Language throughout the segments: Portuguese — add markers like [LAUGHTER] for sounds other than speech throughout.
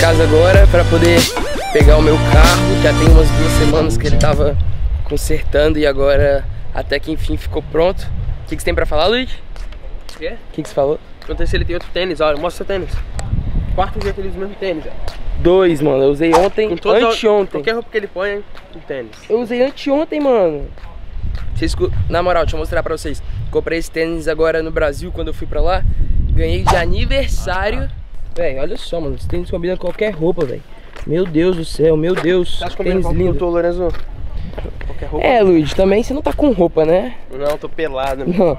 casa agora pra poder pegar o meu carro. Já tem umas duas semanas que ele tava consertando e agora até que enfim ficou pronto. O que, que você tem pra falar, Luiz? O quê? O que, que você falou? Perguntei se ele tem outro tênis, olha, mostra seu tênis. Quarto dia que ele usa o mesmo tênis, ó. Dois, mano. Eu usei ontem, anteontem. Qualquer roupa que ele põe, um tênis. Eu usei anteontem, mano. Vocês, na moral, deixa eu mostrar pra vocês. Comprei esse tênis agora no Brasil, quando eu fui pra lá. Ganhei de aniversário. Véi, olha só, mano. Esse tênis combina com qualquer roupa, velho. Meu Deus do céu, meu Deus. Você acha que tênis lindo. tô, Lorenzo? Qualquer roupa? É, Luiz, também você não tá com roupa, né? Não, tô pelado. Não.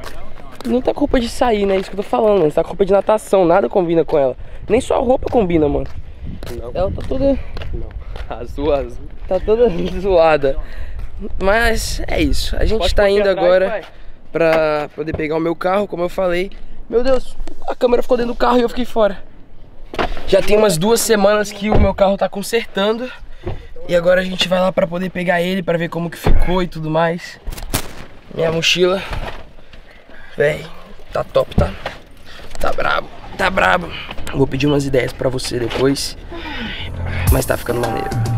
Não tá com roupa de sair, né? Isso que eu tô falando. mano. Você tá com roupa de natação, nada combina com ela. Nem sua roupa combina, mano. Não, Ela tá toda. não. Azul, azul. tá toda [LAUGHS] zoada. Mas é isso. A gente Pode tá indo atrás, agora pai. pra poder pegar o meu carro, como eu falei. Meu Deus, a câmera ficou dentro do carro e eu fiquei fora. Já tem umas duas semanas que o meu carro tá consertando. E agora a gente vai lá pra poder pegar ele, pra ver como que ficou e tudo mais. Minha mochila. Véi, tá top, tá? Tá brabo, tá brabo. Vou pedir umas ideias pra você depois. Mas tá ficando maneiro.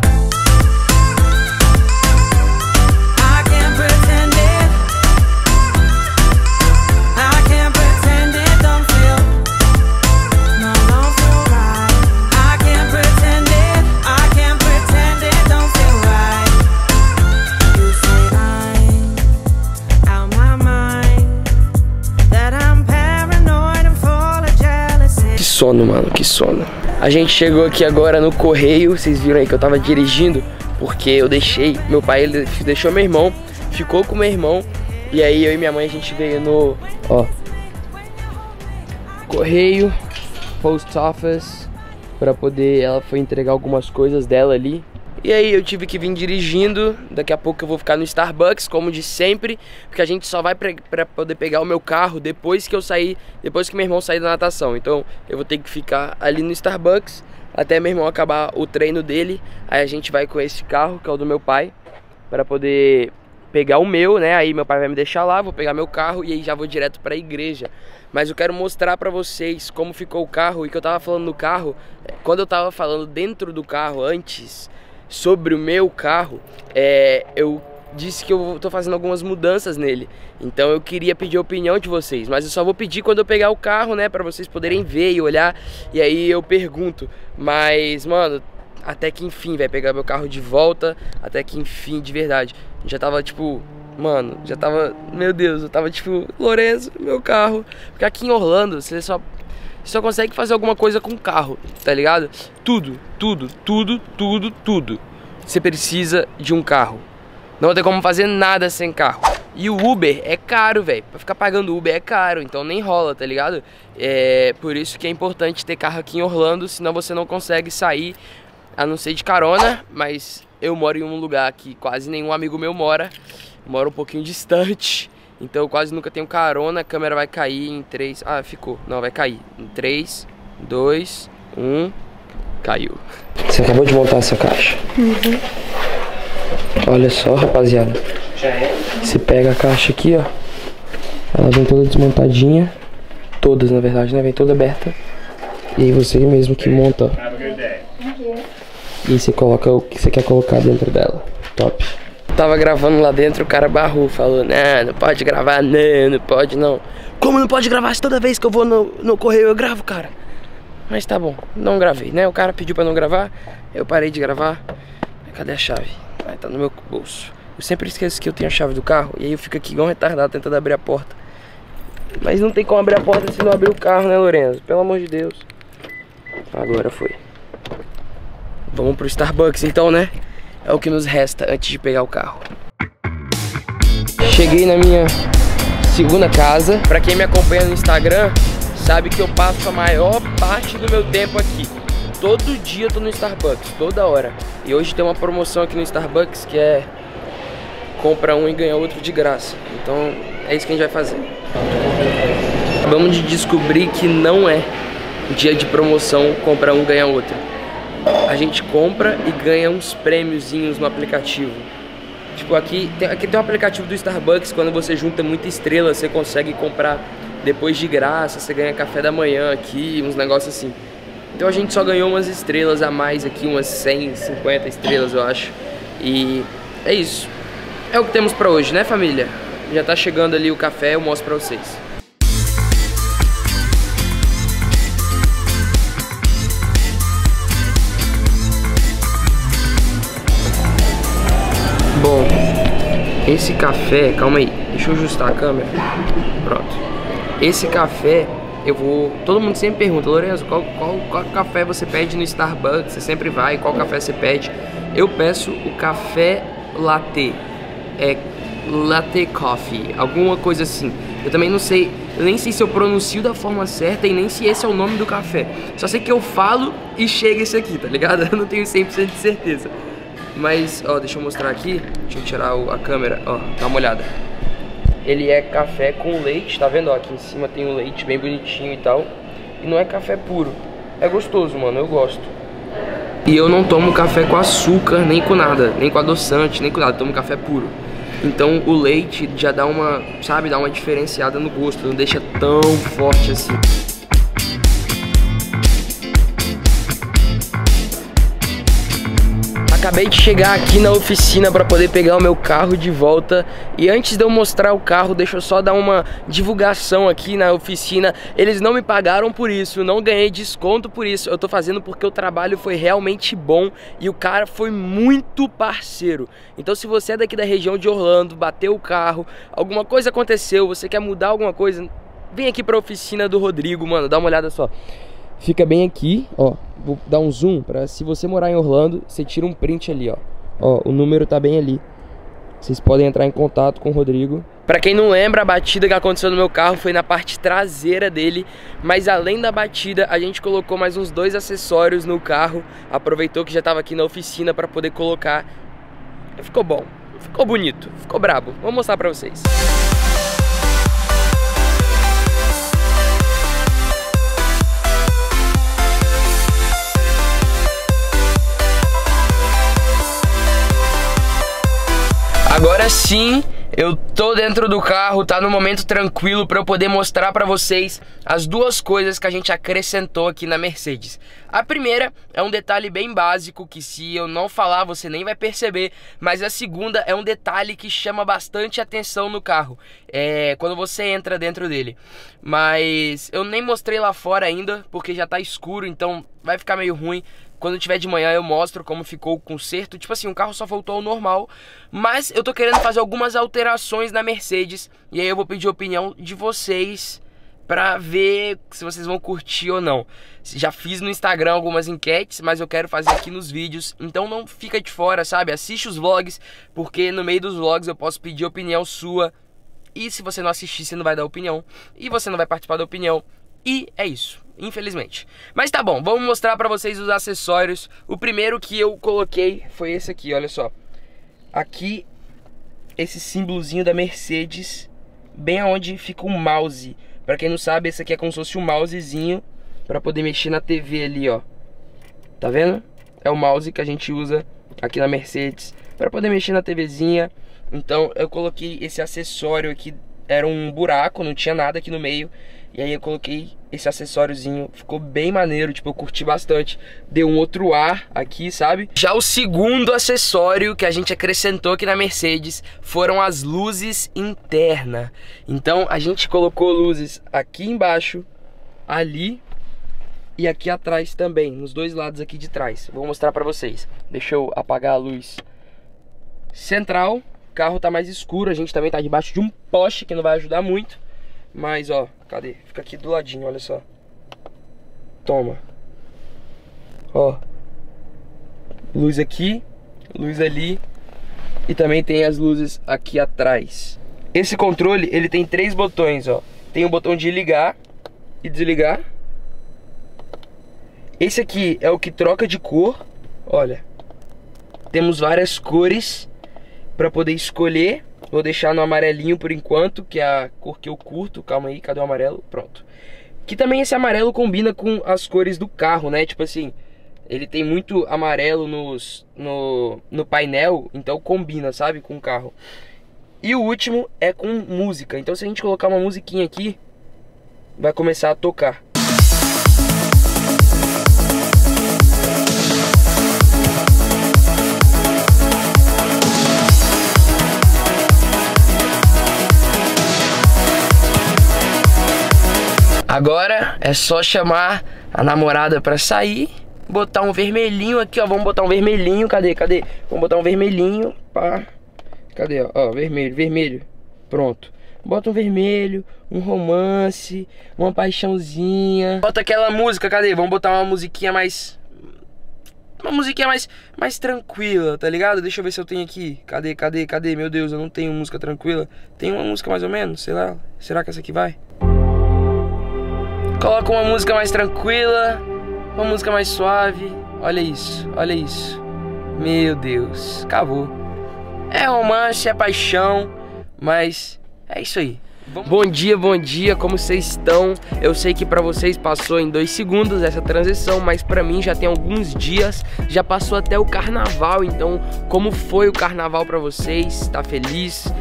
Sono, mano, que sono. A gente chegou aqui agora no correio, vocês viram aí que eu tava dirigindo, porque eu deixei, meu pai ele deixou meu irmão, ficou com meu irmão, e aí eu e minha mãe a gente veio no, ó, correio, post office, pra poder, ela foi entregar algumas coisas dela ali. E aí eu tive que vir dirigindo, daqui a pouco eu vou ficar no Starbucks, como de sempre, porque a gente só vai pra poder pegar o meu carro depois que eu sair, depois que meu irmão sair da natação. Então eu vou ter que ficar ali no Starbucks até meu irmão acabar o treino dele. Aí a gente vai com esse carro, que é o do meu pai, para poder pegar o meu, né? Aí meu pai vai me deixar lá, vou pegar meu carro e aí já vou direto para a igreja. Mas eu quero mostrar para vocês como ficou o carro e que eu tava falando no carro, quando eu tava falando dentro do carro antes sobre o meu carro, é, eu disse que eu tô fazendo algumas mudanças nele. Então eu queria pedir a opinião de vocês, mas eu só vou pedir quando eu pegar o carro, né, para vocês poderem ver e olhar. E aí eu pergunto. Mas, mano, até que enfim, vai pegar meu carro de volta, até que enfim, de verdade. Já tava tipo, mano, já tava, meu Deus, eu tava tipo, Lourenço, meu carro. Porque aqui em Orlando, você só só consegue fazer alguma coisa com carro, tá ligado? Tudo, tudo, tudo, tudo, tudo. Você precisa de um carro. Não tem como fazer nada sem carro. E o Uber é caro, velho. Pra ficar pagando Uber é caro, então nem rola, tá ligado? É por isso que é importante ter carro aqui em Orlando, senão você não consegue sair, a não ser de carona. Mas eu moro em um lugar que quase nenhum amigo meu mora. Moro um pouquinho distante. Então eu quase nunca tenho carona, a câmera vai cair em 3. Ah, ficou. Não, vai cair. Em 3, 2, 1. Caiu. Você acabou de montar essa caixa. Olha só, rapaziada. Já é? Você pega a caixa aqui, ó. Ela vem toda desmontadinha. Todas, na verdade, né? Vem toda aberta. E aí você mesmo que monta, ó. E aí você coloca o que você quer colocar dentro dela. Top. Tava gravando lá dentro, o cara barrou, falou, não, não pode gravar, não, não pode não. Como não pode gravar toda vez que eu vou no, no correio eu gravo, cara? Mas tá bom, não gravei, né? O cara pediu pra não gravar, eu parei de gravar. Cadê a chave? Ah, tá no meu bolso. Eu sempre esqueço que eu tenho a chave do carro e aí eu fico aqui igual um retardado tentando abrir a porta. Mas não tem como abrir a porta se não abrir o carro, né, Lorenzo? Pelo amor de Deus. Agora foi. Vamos pro Starbucks então, né? É o que nos resta antes de pegar o carro. Cheguei na minha segunda casa. Pra quem me acompanha no Instagram, sabe que eu passo a maior parte do meu tempo aqui. Todo dia eu tô no Starbucks, toda hora. E hoje tem uma promoção aqui no Starbucks que é compra um e ganha outro de graça. Então é isso que a gente vai fazer. Vamos de descobrir que não é dia de promoção compra um ganha outro. A gente compra e ganha uns prêmiozinhos no aplicativo. Tipo, aqui tem, aqui tem um aplicativo do Starbucks, quando você junta muita estrela, você consegue comprar depois de graça, você ganha café da manhã aqui, uns negócios assim. Então a gente só ganhou umas estrelas a mais aqui, umas 150 estrelas, eu acho. E é isso. É o que temos pra hoje, né, família? Já tá chegando ali o café, eu mostro pra vocês. Esse café, calma aí, deixa eu ajustar a câmera. Pronto. Esse café, eu vou. Todo mundo sempre pergunta, Lourenço, qual, qual, qual café você pede no Starbucks? Você sempre vai, qual café você pede? Eu peço o café latte. É latte coffee, alguma coisa assim. Eu também não sei, eu nem sei se eu pronuncio da forma certa e nem se esse é o nome do café. Só sei que eu falo e chega esse aqui, tá ligado? [LAUGHS] Eu não tenho 100% de certeza. Mas, ó, deixa eu mostrar aqui. Deixa eu tirar o- a câmera, ó, dá uma olhada. Ele é café com leite, tá vendo? Ó, aqui em cima tem o leite bem bonitinho e tal. E não é café puro. É gostoso, mano, eu gosto. E eu não tomo café com açúcar, nem com nada, nem com adoçante, nem com nada, eu tomo café puro. Então o leite já dá uma, sabe, dá uma diferenciada no gosto, não deixa tão forte assim. Acabei de chegar aqui na oficina para poder pegar o meu carro de volta. E antes de eu mostrar o carro, deixa eu só dar uma divulgação aqui na oficina. Eles não me pagaram por isso, não ganhei desconto por isso. Eu tô fazendo porque o trabalho foi realmente bom e o cara foi muito parceiro. Então, se você é daqui da região de Orlando, bateu o carro, alguma coisa aconteceu, você quer mudar alguma coisa, vem aqui pra oficina do Rodrigo, mano, dá uma olhada só. Fica bem aqui, ó. Vou dar um zoom para se você morar em Orlando, você tira um print ali, ó. Ó, o número tá bem ali. Vocês podem entrar em contato com o Rodrigo. Pra quem não lembra, a batida que aconteceu no meu carro foi na parte traseira dele, mas além da batida, a gente colocou mais uns dois acessórios no carro. Aproveitou que já tava aqui na oficina pra poder colocar. Ficou bom, ficou bonito, ficou brabo. Vou mostrar pra vocês. Agora sim, eu tô dentro do carro, tá no momento tranquilo para eu poder mostrar para vocês as duas coisas que a gente acrescentou aqui na Mercedes. A primeira é um detalhe bem básico que se eu não falar você nem vai perceber, mas a segunda é um detalhe que chama bastante atenção no carro, é quando você entra dentro dele. Mas eu nem mostrei lá fora ainda, porque já tá escuro, então vai ficar meio ruim. Quando tiver de manhã eu mostro como ficou o conserto. Tipo assim, o carro só voltou ao normal. Mas eu tô querendo fazer algumas alterações na Mercedes. E aí eu vou pedir a opinião de vocês pra ver se vocês vão curtir ou não. Já fiz no Instagram algumas enquetes, mas eu quero fazer aqui nos vídeos. Então não fica de fora, sabe? Assiste os vlogs, porque no meio dos vlogs eu posso pedir opinião sua. E se você não assistir, você não vai dar opinião. E você não vai participar da opinião. E é isso, infelizmente. Mas tá bom, vamos mostrar pra vocês os acessórios. O primeiro que eu coloquei foi esse aqui, olha só. Aqui, esse símbolozinho da Mercedes, bem aonde fica o mouse. Pra quem não sabe, esse aqui é como se fosse um mousezinho pra poder mexer na TV ali, ó. Tá vendo? É o mouse que a gente usa aqui na Mercedes pra poder mexer na TVzinha. Então eu coloquei esse acessório aqui, era um buraco, não tinha nada aqui no meio. E aí eu coloquei esse acessóriozinho, ficou bem maneiro, tipo, eu curti bastante. Deu um outro ar aqui, sabe? Já o segundo acessório que a gente acrescentou aqui na Mercedes foram as luzes internas. Então a gente colocou luzes aqui embaixo, ali e aqui atrás também, nos dois lados aqui de trás. Vou mostrar pra vocês. Deixa eu apagar a luz central. O carro tá mais escuro, a gente também tá debaixo de um poste que não vai ajudar muito. Mas ó, cadê? Fica aqui do ladinho, olha só. Toma. Ó. Luz aqui, luz ali e também tem as luzes aqui atrás. Esse controle, ele tem três botões, ó. Tem o botão de ligar e desligar. Esse aqui é o que troca de cor. Olha. Temos várias cores para poder escolher. Vou deixar no amarelinho por enquanto, que é a cor que eu curto. Calma aí, cadê o amarelo? Pronto. Que também esse amarelo combina com as cores do carro, né? Tipo assim, ele tem muito amarelo nos, no, no painel, então combina, sabe, com o carro. E o último é com música. Então se a gente colocar uma musiquinha aqui, vai começar a tocar. Agora é só chamar a namorada pra sair, botar um vermelhinho aqui, ó. Vamos botar um vermelhinho, cadê? Cadê? Vamos botar um vermelhinho, pá. Cadê? Ó, ó vermelho, vermelho. Pronto. Bota um vermelho, um romance, uma paixãozinha. Bota aquela música, cadê? Vamos botar uma musiquinha mais. Uma musiquinha mais, mais tranquila, tá ligado? Deixa eu ver se eu tenho aqui. Cadê, cadê, cadê? Meu Deus, eu não tenho música tranquila. Tem uma música mais ou menos, sei lá. Será que essa aqui vai? Coloca uma música mais tranquila, uma música mais suave. Olha isso, olha isso. Meu Deus, acabou. É romance, é paixão, mas é isso aí. Bom dia, bom dia, como vocês estão? Eu sei que pra vocês passou em dois segundos essa transição, mas pra mim já tem alguns dias, já passou até o carnaval, então como foi o carnaval pra vocês? Tá feliz?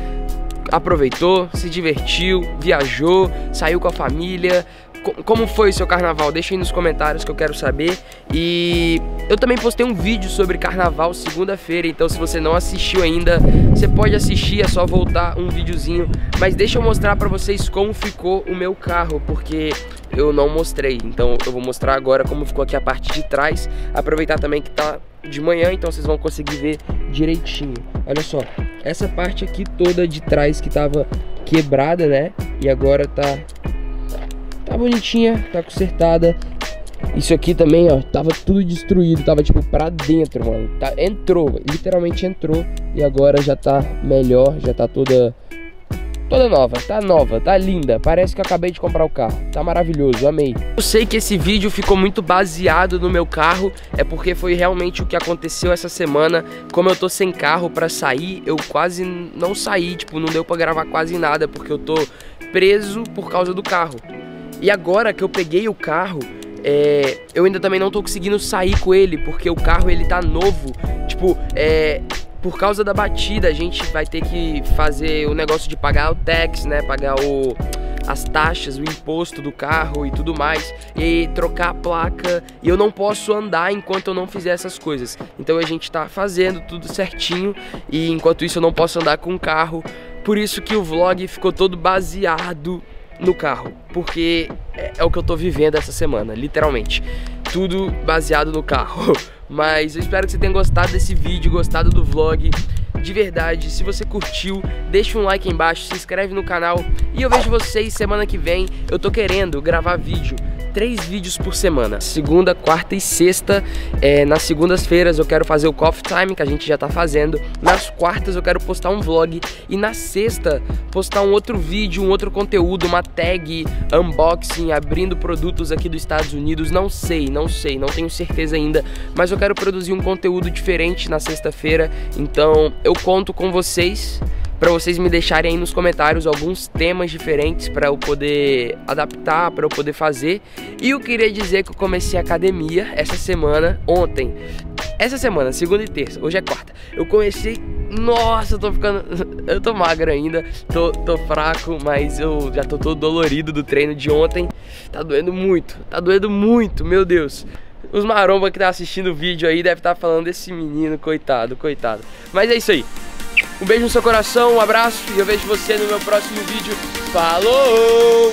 Aproveitou, se divertiu, viajou, saiu com a família? Co- Como foi o seu carnaval? Deixa aí nos comentários que eu quero saber. E eu também postei um vídeo sobre carnaval segunda-feira, então se você não assistiu ainda, você pode assistir, é só voltar um videozinho. Mas deixa eu mostrar pra vocês como ficou o meu carro, porque eu não mostrei. Então eu vou mostrar agora como ficou aqui a parte de trás. Aproveitar também que tá de manhã, então vocês vão conseguir ver direitinho. Olha só, essa parte aqui toda de trás que tava quebrada, né? E agora tá tá bonitinha, tá consertada. Isso aqui também, ó, tava tudo destruído, tava tipo pra dentro, mano. Tá, entrou, literalmente entrou e agora já tá melhor, já tá toda toda nova, tá nova, tá linda. Parece que eu acabei de comprar o carro. Tá maravilhoso, amei. Eu sei que esse vídeo ficou muito baseado no meu carro, é porque foi realmente o que aconteceu essa semana. Como eu tô sem carro pra sair, eu quase não saí, tipo, não deu pra gravar quase nada porque eu tô preso por causa do carro. E agora que eu peguei o carro, é, eu ainda também não tô conseguindo sair com ele, porque o carro ele tá novo. Tipo, é, por causa da batida, a gente vai ter que fazer o negócio de pagar o tax, né? Pagar o, as taxas, o imposto do carro e tudo mais. E trocar a placa. E eu não posso andar enquanto eu não fizer essas coisas. Então a gente tá fazendo tudo certinho. E enquanto isso eu não posso andar com o carro. Por isso que o vlog ficou todo baseado no carro, porque é, é o que eu tô vivendo essa semana, literalmente. Tudo baseado no carro. [LAUGHS] Mas eu espero que você tenha gostado desse vídeo, gostado do vlog. De verdade, se você curtiu, deixa um like aí embaixo, se inscreve no canal e eu vejo vocês semana que vem. Eu tô querendo gravar vídeo três vídeos por semana. Segunda, quarta e sexta. É, nas segundas-feiras eu quero fazer o Coffee Time, que a gente já tá fazendo. Nas quartas eu quero postar um vlog. E na sexta, postar um outro vídeo, um outro conteúdo, uma tag, unboxing, abrindo produtos aqui dos Estados Unidos. Não sei, não sei, não tenho certeza ainda. Mas eu quero produzir um conteúdo diferente na sexta-feira. Então eu conto com vocês para vocês me deixarem aí nos comentários alguns temas diferentes para eu poder adaptar, para eu poder fazer. E eu queria dizer que eu comecei a academia essa semana, ontem. Essa semana, segunda e terça, hoje é quarta. Eu comecei, nossa, eu tô ficando, [LAUGHS] eu tô magro ainda, tô, tô fraco, mas eu já tô todo dolorido do treino de ontem. Tá doendo muito, tá doendo muito, meu Deus. Os maromba que tá assistindo o vídeo aí deve estar tá falando desse menino, coitado, coitado. Mas é isso aí. Um beijo no seu coração, um abraço e eu vejo você no meu próximo vídeo. Falou!